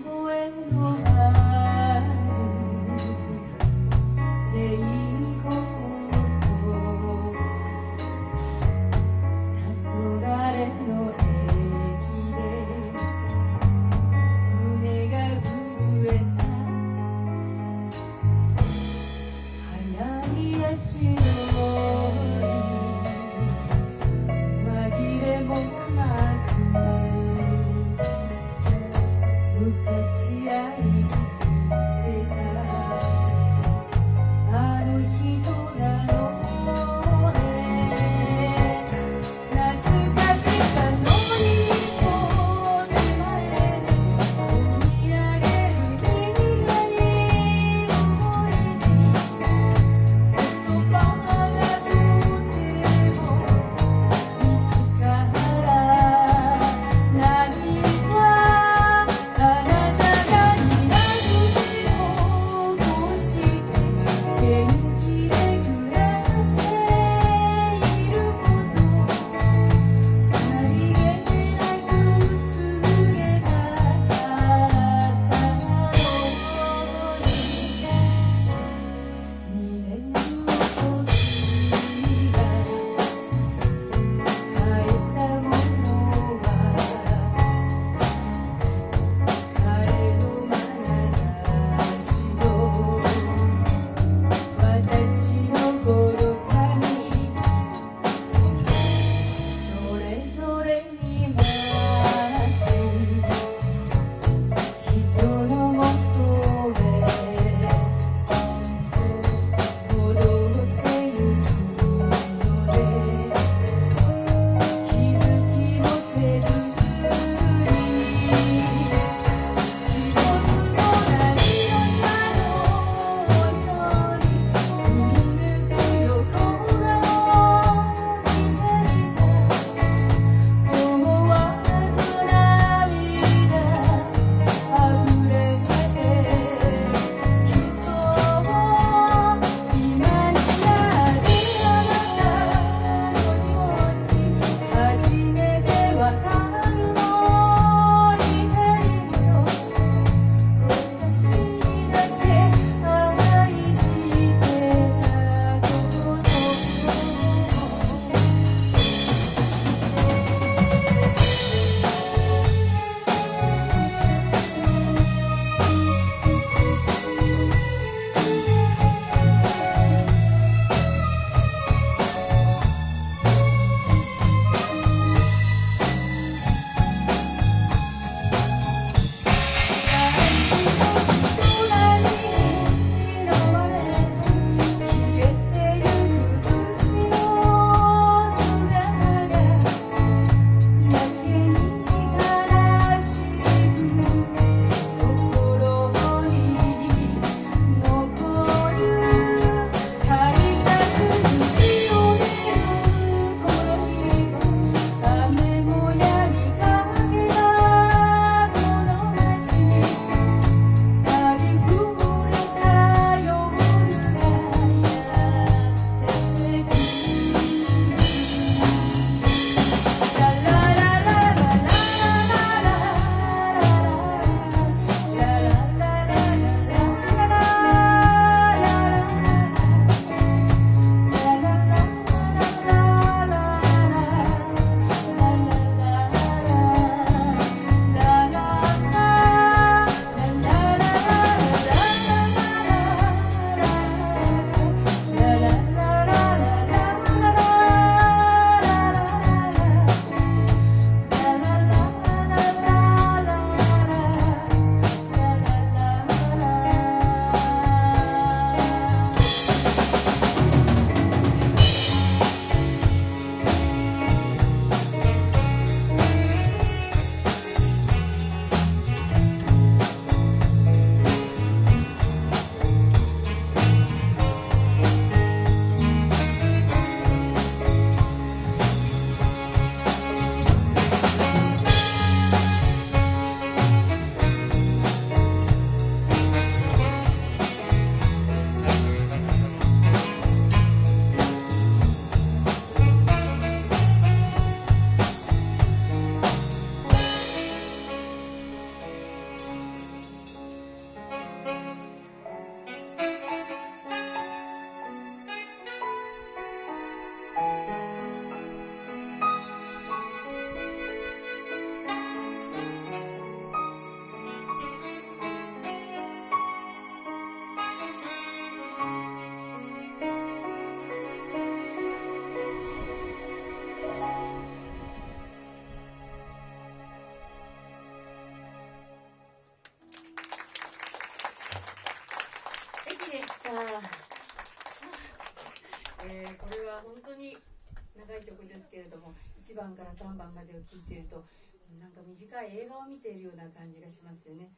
bueno. えー、これは本当に長い曲ですけれども1番から3番までを聴いているとなんか短い映画を見ているような感じがしますよね。